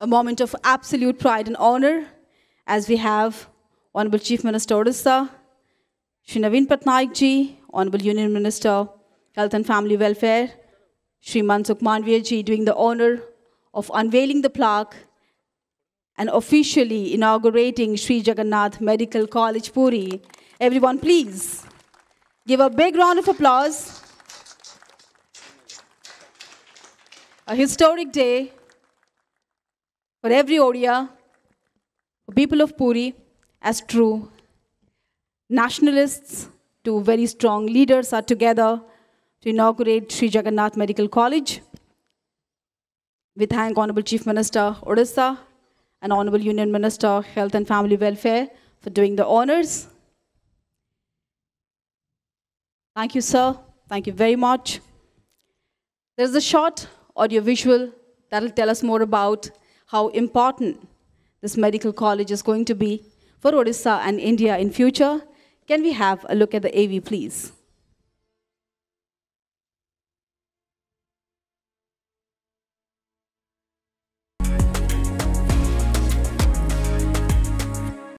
a moment of absolute pride and honor as we have Honorable Chief Minister Odisha, Shri Naveen Patnaik ji, Honorable Union Minister, Health and Family Welfare, Shri Mansukh Mandaviya ji doing the honor of unveiling the plaque and officially inaugurating Sri Jagannath Medical College Puri. Everyone, please give a big round of applause. A historic day for every Odia, for people of Puri, as true nationalists two very strong leaders are together to inaugurate Sri Jagannath Medical College. We thank Honorable Chief Minister Odisha and Honorable Union Minister Health and Family Welfare for doing the honors. Thank you, sir. Thank you very much. There's a short audio visual that will tell us more about how important this medical college is going to be for Odisha and India in future. Can we have a look at the AV, please?